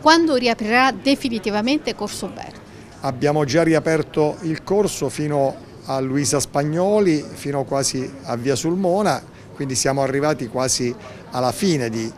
Quando riaprirà definitivamente Corso Umberto? Abbiamo già riaperto il corso fino a Luisa Spagnoli, fino quasi a Via Sulmona, quindi siamo arrivati quasi alla fine di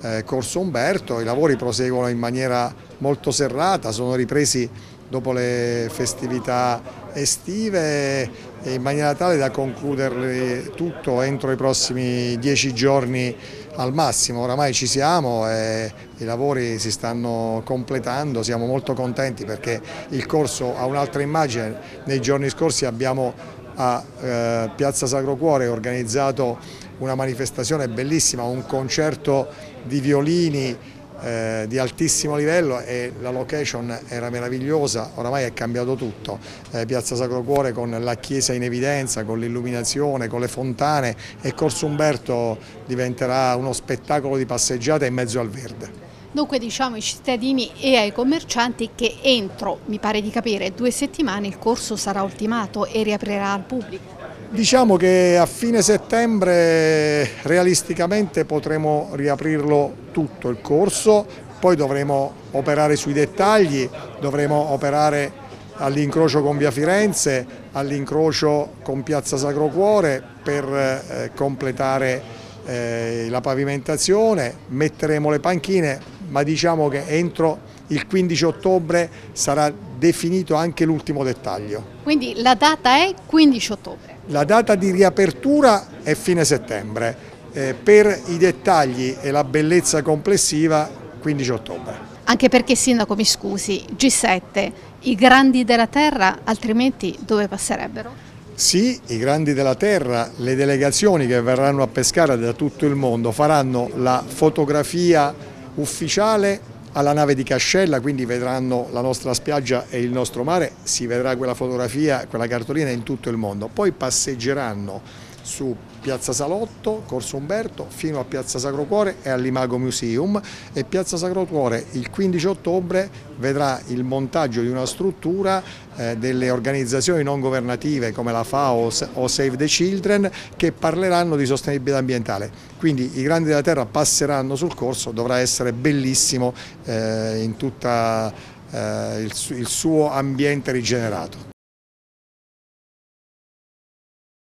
eh, Corso Umberto, i lavori proseguono in maniera molto serrata, sono ripresi dopo le festività estive in maniera tale da concluderli tutto entro i prossimi dieci giorni al massimo. Oramai ci siamo e i lavori si stanno completando, siamo molto contenti perché il corso ha un'altra immagine. Nei giorni scorsi abbiamo a eh, Piazza Sacro Cuore organizzato una manifestazione bellissima, un concerto di violini eh, di altissimo livello e la location era meravigliosa, oramai è cambiato tutto, eh, Piazza Sacro Cuore con la chiesa in evidenza, con l'illuminazione, con le fontane e Corso Umberto diventerà uno spettacolo di passeggiata in mezzo al verde. Dunque diciamo ai cittadini e ai commercianti che entro, mi pare di capire, due settimane il corso sarà ultimato e riaprirà al pubblico. Diciamo che a fine settembre realisticamente potremo riaprirlo tutto il corso, poi dovremo operare sui dettagli, dovremo operare all'incrocio con Via Firenze, all'incrocio con Piazza Sacro Cuore per eh, completare eh, la pavimentazione, metteremo le panchine, ma diciamo che entro il 15 ottobre sarà definito anche l'ultimo dettaglio. Quindi la data è 15 ottobre? La data di riapertura è fine settembre, eh, per i dettagli e la bellezza complessiva 15 ottobre. Anche perché Sindaco mi scusi, G7, i grandi della terra altrimenti dove passerebbero? Sì, i grandi della terra, le delegazioni che verranno a pescare da tutto il mondo faranno la fotografia ufficiale alla nave di Cascella, quindi vedranno la nostra spiaggia e il nostro mare, si vedrà quella fotografia, quella cartolina in tutto il mondo. Poi passeggeranno su Piazza Salotto, Corso Umberto, fino a Piazza Sacro Cuore e all'Imago Museum e Piazza Sacro Cuore il 15 ottobre vedrà il montaggio di una struttura eh, delle organizzazioni non governative come la FAO o Save the Children che parleranno di sostenibilità ambientale. Quindi i grandi della terra passeranno sul corso, dovrà essere bellissimo eh, in tutto eh, il, il suo ambiente rigenerato.